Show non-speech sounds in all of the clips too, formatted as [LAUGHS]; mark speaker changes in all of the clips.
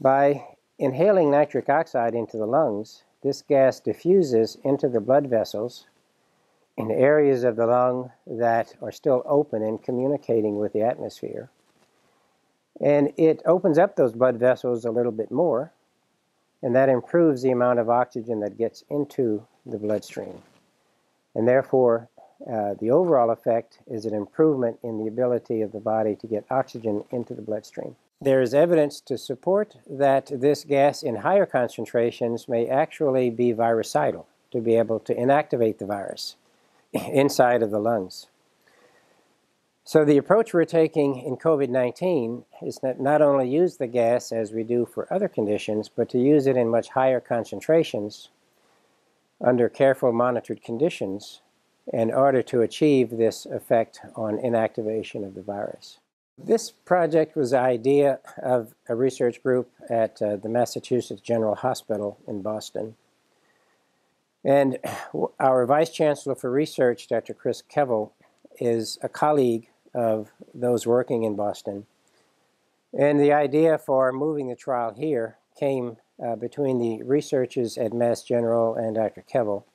Speaker 1: By inhaling nitric oxide into the lungs, this gas diffuses into the blood vessels in areas of the lung that are still open and communicating with the atmosphere. And it opens up those blood vessels a little bit more, and that improves the amount of oxygen that gets into the bloodstream. And therefore, uh, the overall effect is an improvement in the ability of the body to get oxygen into the bloodstream. There is evidence to support that this gas in higher concentrations may actually be virucidal, to be able to inactivate the virus [LAUGHS] inside of the lungs. So the approach we're taking in COVID-19 is that not only use the gas as we do for other conditions, but to use it in much higher concentrations under careful monitored conditions in order to achieve this effect on inactivation of the virus. This project was the idea of a research group at uh, the Massachusetts General Hospital in Boston. And our Vice Chancellor for Research, Dr. Chris Kevil, is a colleague of those working in Boston. And the idea for moving the trial here came uh, between the researchers at Mass General and Dr. Kevil.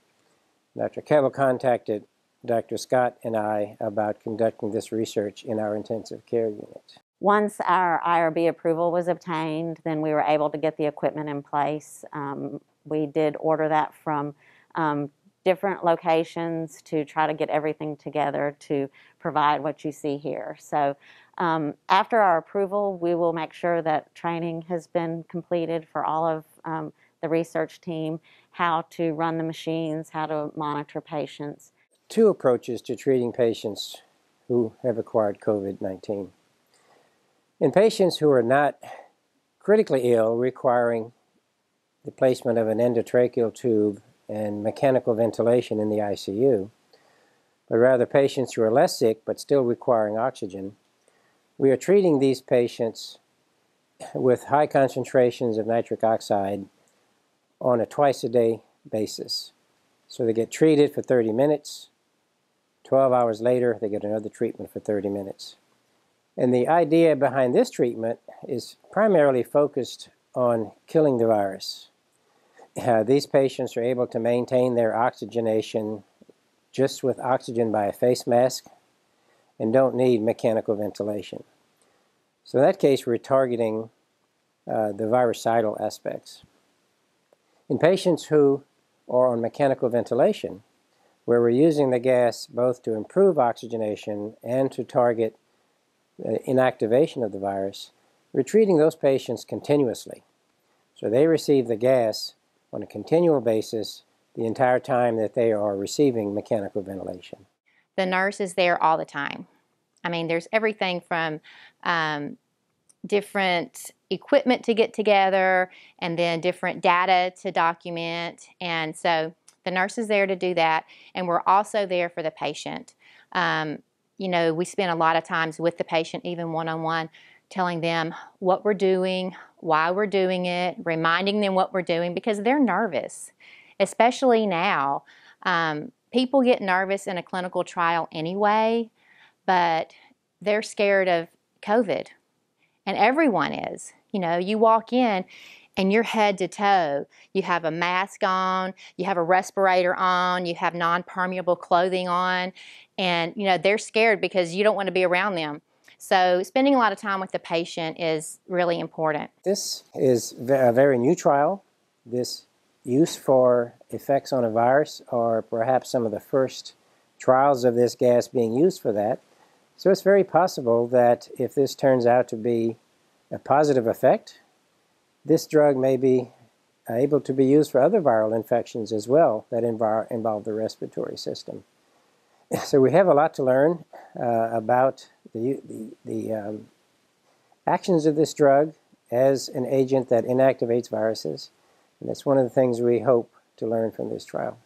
Speaker 1: Dr. Kevil contacted Dr. Scott and I about conducting this research in our intensive care unit.
Speaker 2: Once our IRB approval was obtained, then we were able to get the equipment in place. Um, we did order that from um, different locations to try to get everything together to provide what you see here. So um, after our approval, we will make sure that training has been completed for all of um, the research team, how to run the machines, how to monitor patients.
Speaker 1: Two approaches to treating patients who have acquired COVID-19. In patients who are not critically ill requiring the placement of an endotracheal tube and mechanical ventilation in the ICU, but rather patients who are less sick but still requiring oxygen, we are treating these patients with high concentrations of nitric oxide on a twice a day basis. So they get treated for 30 minutes, 12 hours later they get another treatment for 30 minutes. And the idea behind this treatment is primarily focused on killing the virus uh, these patients are able to maintain their oxygenation just with oxygen by a face mask and don't need mechanical ventilation. So in that case, we're targeting uh, the virucidal aspects. In patients who are on mechanical ventilation, where we're using the gas both to improve oxygenation and to target the inactivation of the virus, we're treating those patients continuously. So they receive the gas on a continual basis the entire time that they are receiving mechanical ventilation.
Speaker 3: The nurse is there all the time. I mean, there's everything from um, different equipment to get together and then different data to document. And so the nurse is there to do that. And we're also there for the patient. Um, you know, we spend a lot of times with the patient, even one on one, telling them what we're doing, why we're doing it, reminding them what we're doing because they're nervous, especially now. Um, people get nervous in a clinical trial anyway, but they're scared of COVID, and everyone is. You know, you walk in and you're head to toe. You have a mask on, you have a respirator on, you have non permeable clothing on, and you know, they're scared because you don't want to be around them. So spending a lot of time with the patient is really important.
Speaker 1: This is a very new trial. This use for effects on a virus are perhaps some of the first trials of this gas being used for that. So it's very possible that if this turns out to be a positive effect, this drug may be able to be used for other viral infections as well that involve the respiratory system. [LAUGHS] So we have a lot to learn uh, about the, the, the um, actions of this drug as an agent that inactivates viruses. And that's one of the things we hope to learn from this trial.